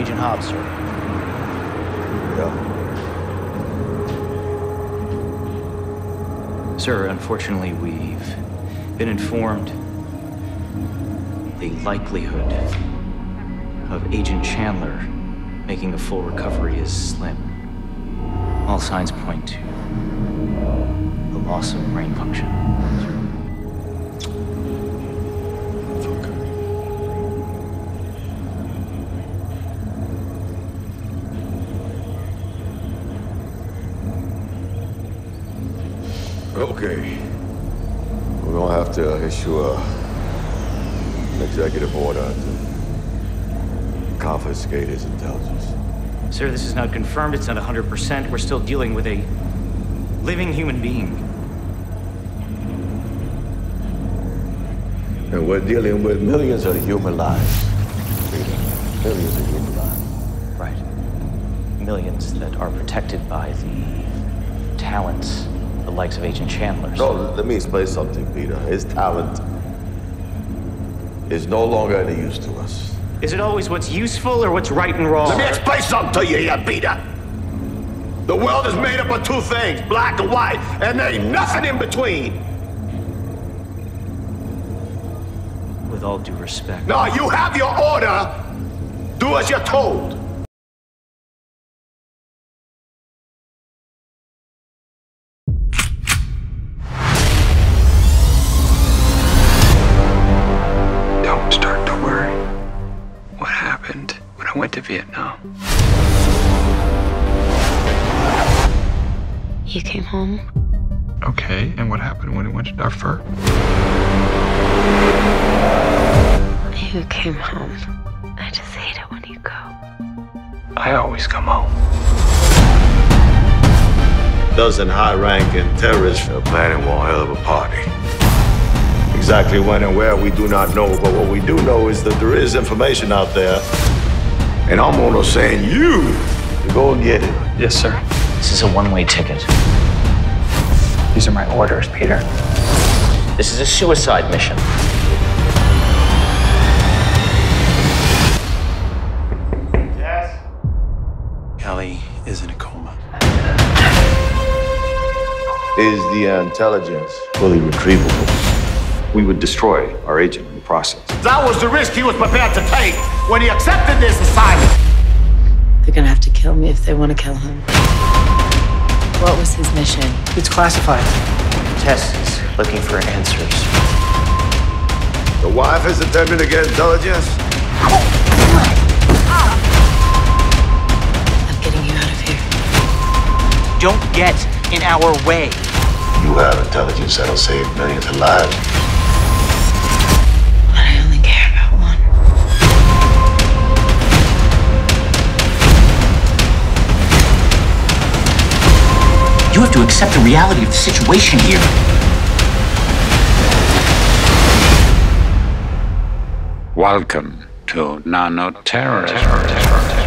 Agent Hobbs, sir. Yeah. Sir, unfortunately, we've been informed the likelihood of Agent Chandler making a full recovery is slim. All signs point to the loss of brain function. Okay. We're gonna have to issue a an executive order to confiscate his intelligence. Sir, this is not confirmed. It's not 100%. We're still dealing with a living human being. And we're dealing with millions of human lives. Millions of human lives. Right. Millions that are protected by the talents, the likes of Agent Chandler. No, let me explain something, Peter. His talent is no longer any use to us. Is it always what's useful or what's right and wrong? Let me explain something to you here, Peter. The world is made up of two things, black and white, and there ain't nothing in between. With all due respect. No, you have your order. Do as you're told. You came home. Okay, and what happened when I went to Darfur? You came home. I just hate it when you go. I always come home. Dozen high-ranking terrorists are planning one hell of a party. Exactly when and where we do not know, but what we do know is that there is information out there. And I'm gonna send you to go and get it. Yes, sir. This is a one-way ticket. These are my orders, Peter. This is a suicide mission. Yes? Kelly is in a coma. Is the intelligence fully retrievable? We would destroy our agent in the process. That was the risk he was prepared to take when he accepted this assignment. They're gonna have to kill me if they want to kill him. What was his mission? It's classified. Tess is looking for answers. The wife is attempting to get intelligence. I'm getting you out of here. Don't get in our way. You have intelligence that'll save millions of lives. You have to accept the reality of the situation here. Welcome to nano terrorism.